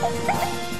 Oh,